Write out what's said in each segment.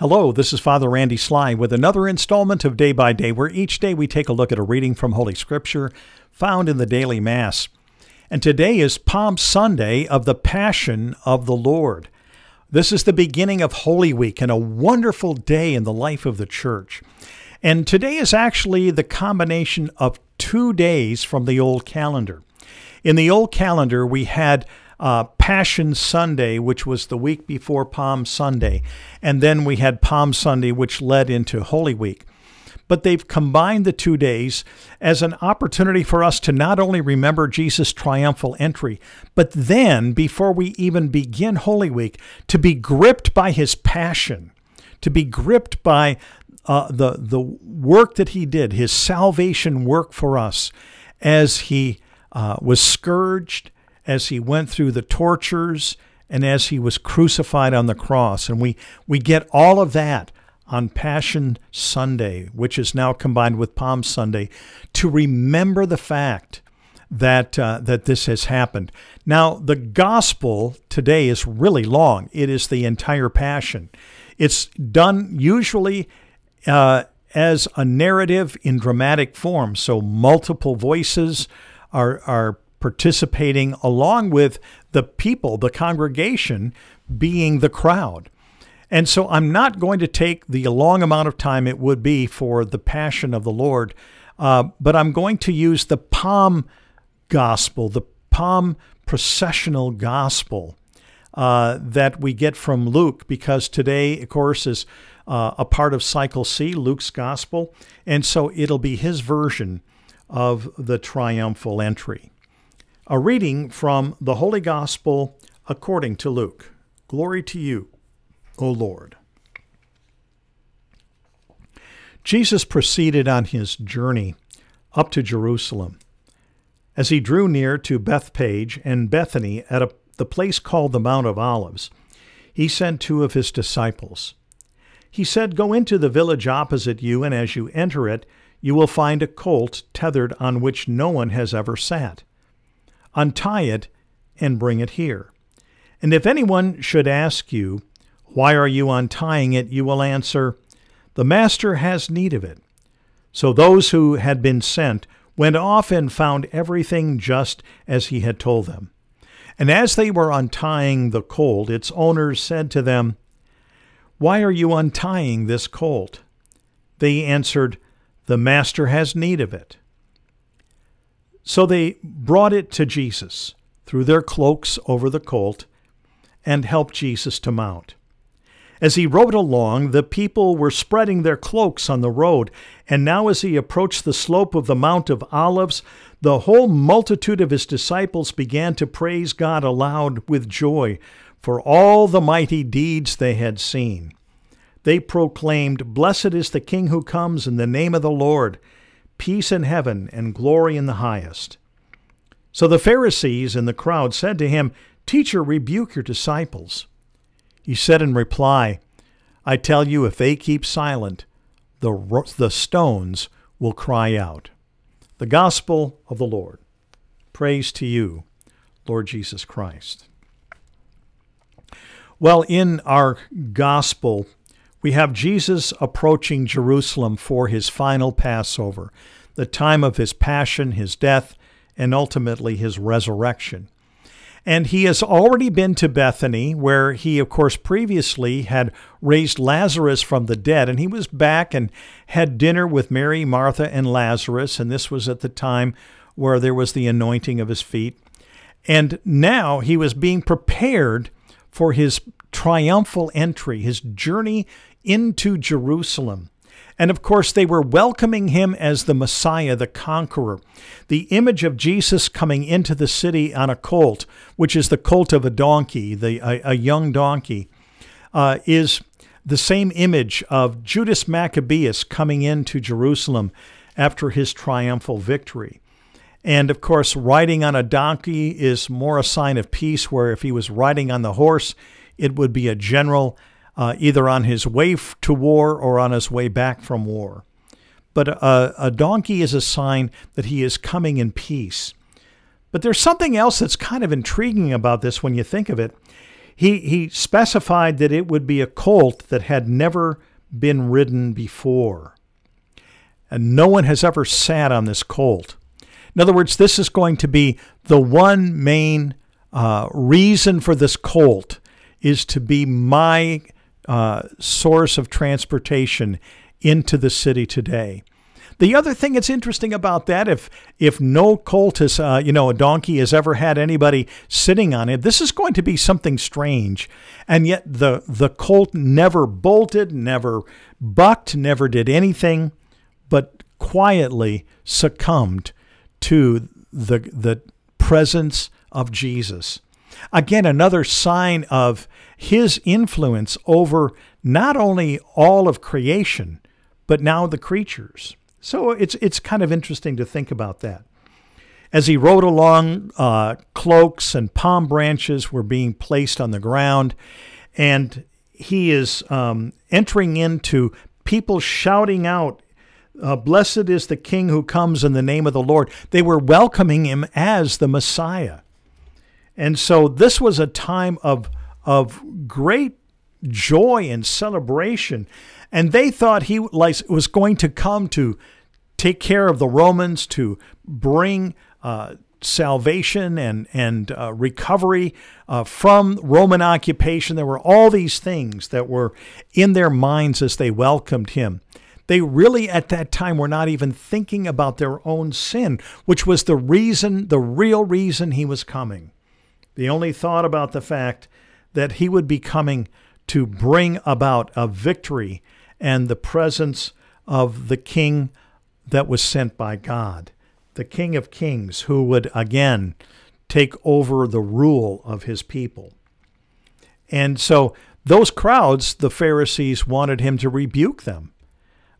Hello, this is Father Randy Sly with another installment of Day by Day, where each day we take a look at a reading from Holy Scripture found in the daily Mass. And today is Palm Sunday of the Passion of the Lord. This is the beginning of Holy Week and a wonderful day in the life of the church. And today is actually the combination of two days from the old calendar. In the old calendar, we had uh, Passion Sunday, which was the week before Palm Sunday. And then we had Palm Sunday, which led into Holy Week. But they've combined the two days as an opportunity for us to not only remember Jesus' triumphal entry, but then, before we even begin Holy Week, to be gripped by his passion, to be gripped by uh, the, the work that he did, his salvation work for us, as he uh, was scourged, as he went through the tortures and as he was crucified on the cross. And we, we get all of that on Passion Sunday, which is now combined with Palm Sunday, to remember the fact that uh, that this has happened. Now, the gospel today is really long. It is the entire Passion. It's done usually uh, as a narrative in dramatic form, so multiple voices are are participating along with the people, the congregation being the crowd. And so I'm not going to take the long amount of time it would be for the Passion of the Lord, uh, but I'm going to use the Palm Gospel, the Palm processional Gospel uh, that we get from Luke, because today, of course, is uh, a part of Cycle C, Luke's Gospel. And so it'll be his version of the triumphal entry. A reading from the Holy Gospel according to Luke. Glory to you, O Lord. Jesus proceeded on his journey up to Jerusalem. As he drew near to Bethphage and Bethany at a, the place called the Mount of Olives, he sent two of his disciples. He said, Go into the village opposite you, and as you enter it, you will find a colt tethered on which no one has ever sat untie it, and bring it here. And if anyone should ask you, Why are you untying it? you will answer, The Master has need of it. So those who had been sent went off and found everything just as he had told them. And as they were untying the colt, its owners said to them, Why are you untying this colt? They answered, The Master has need of it. So they brought it to Jesus, threw their cloaks over the colt, and helped Jesus to mount. As he rode along, the people were spreading their cloaks on the road, and now as he approached the slope of the Mount of Olives, the whole multitude of his disciples began to praise God aloud with joy for all the mighty deeds they had seen. They proclaimed, Blessed is the King who comes in the name of the Lord peace in heaven and glory in the highest. So the Pharisees and the crowd said to him, Teacher, rebuke your disciples. He said in reply, I tell you, if they keep silent, the, the stones will cry out. The Gospel of the Lord. Praise to you, Lord Jesus Christ. Well, in our Gospel, we have Jesus approaching Jerusalem for his final Passover, the time of his passion, his death, and ultimately his resurrection. And he has already been to Bethany, where he, of course, previously had raised Lazarus from the dead. And he was back and had dinner with Mary, Martha, and Lazarus. And this was at the time where there was the anointing of his feet. And now he was being prepared for his triumphal entry, his journey into Jerusalem. And of course, they were welcoming him as the Messiah, the conqueror. The image of Jesus coming into the city on a colt, which is the colt of a donkey, the, a, a young donkey, uh, is the same image of Judas Maccabeus coming into Jerusalem after his triumphal victory. And of course, riding on a donkey is more a sign of peace, where if he was riding on the horse, it would be a general uh, either on his way to war or on his way back from war. But a, a donkey is a sign that he is coming in peace. But there's something else that's kind of intriguing about this when you think of it. he, he specified that it would be a colt that had never been ridden before. And no one has ever sat on this colt. In other words, this is going to be the one main uh, reason for this colt is to be my uh, source of transportation into the city today. The other thing that's interesting about that, if if no colt has, uh, you know, a donkey has ever had anybody sitting on it, this is going to be something strange. And yet the the colt never bolted, never bucked, never did anything, but quietly succumbed to the the presence of Jesus. Again, another sign of his influence over not only all of creation, but now the creatures. So it's it's kind of interesting to think about that. As he rode along, uh, cloaks and palm branches were being placed on the ground, and he is um, entering into people shouting out, uh, Blessed is the King who comes in the name of the Lord. They were welcoming him as the Messiah. And so this was a time of, of great joy and celebration. And they thought he was going to come to take care of the Romans, to bring uh, salvation and and uh, recovery uh, from Roman occupation. There were all these things that were in their minds as they welcomed him. They really, at that time, were not even thinking about their own sin, which was the reason, the real reason he was coming. They only thought about the fact that he would be coming to bring about a victory and the presence of the King that was sent by God, the King of Kings, who would again take over the rule of his people. And so those crowds, the Pharisees wanted him to rebuke them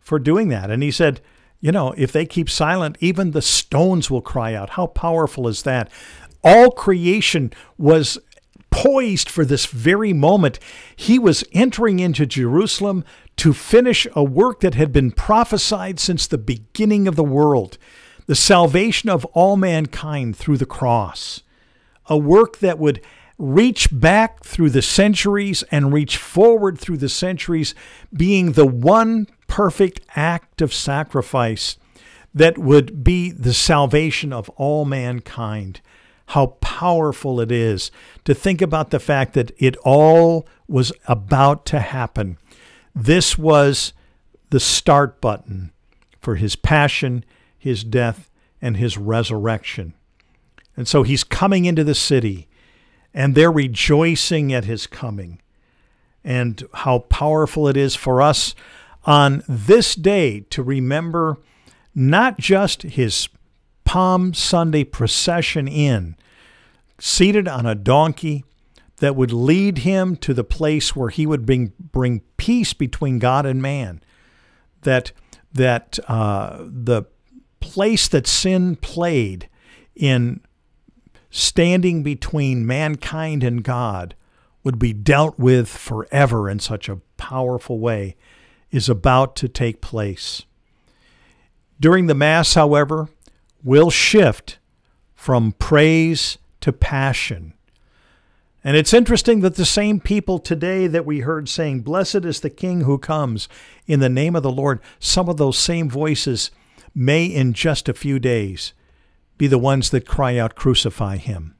for doing that. And he said, you know, if they keep silent, even the stones will cry out. How powerful is that? All creation was poised for this very moment. He was entering into Jerusalem to finish a work that had been prophesied since the beginning of the world the salvation of all mankind through the cross. A work that would reach back through the centuries and reach forward through the centuries, being the one perfect act of sacrifice that would be the salvation of all mankind. How powerful it is to think about the fact that it all was about to happen this was the start button for his passion, his death, and his resurrection. And so he's coming into the city, and they're rejoicing at his coming. And how powerful it is for us on this day to remember not just his Palm Sunday procession in, seated on a donkey, that would lead him to the place where he would bring, bring peace between God and man. That, that uh, the place that sin played in standing between mankind and God would be dealt with forever in such a powerful way is about to take place. During the Mass, however, will shift from praise to passion and it's interesting that the same people today that we heard saying, Blessed is the King who comes in the name of the Lord, some of those same voices may in just a few days be the ones that cry out, Crucify him.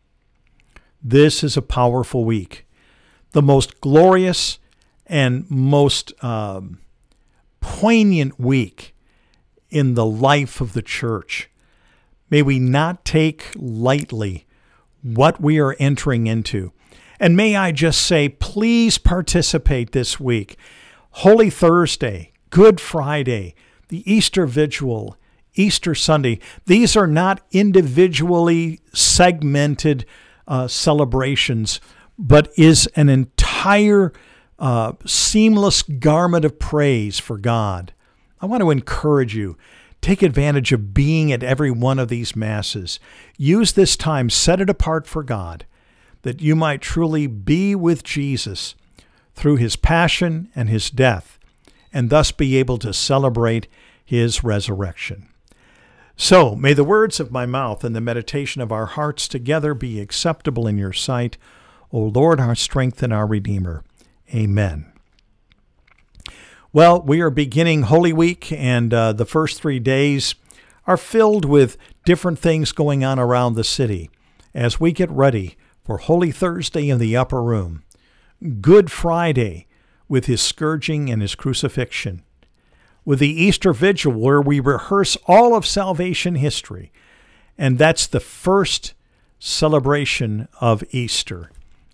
This is a powerful week. The most glorious and most um, poignant week in the life of the church. May we not take lightly what we are entering into. And may I just say, please participate this week. Holy Thursday, Good Friday, the Easter Vigil, Easter Sunday. These are not individually segmented uh, celebrations, but is an entire uh, seamless garment of praise for God. I want to encourage you. Take advantage of being at every one of these masses. Use this time, set it apart for God that you might truly be with Jesus through his passion and his death, and thus be able to celebrate his resurrection. So, may the words of my mouth and the meditation of our hearts together be acceptable in your sight, O Lord, our strength and our Redeemer. Amen. Well, we are beginning Holy Week, and uh, the first three days are filled with different things going on around the city as we get ready for Holy Thursday in the upper room, Good Friday with his scourging and his crucifixion, with the Easter Vigil where we rehearse all of salvation history, and that's the first celebration of Easter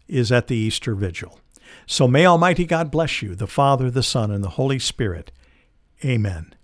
is at the Easter Vigil. So may Almighty God bless you, the Father, the Son, and the Holy Spirit. Amen.